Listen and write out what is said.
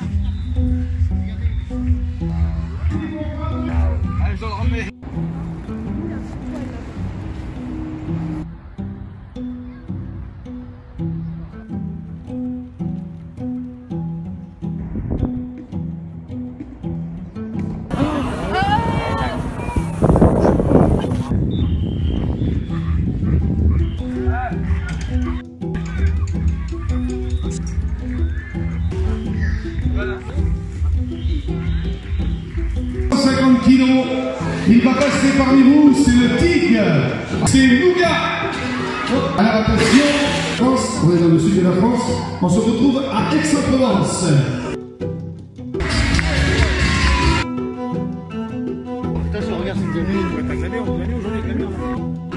Yeah. Martinon. Il va passer parmi vous, c'est le TIC. C'est Nougat. À la rotation, France, on est dans le sud de la France. On se retrouve à Aix-en-Provence. Putain, si on regarde cette camion, on pourrait pas clamer, on peut aujourd'hui avec la merde.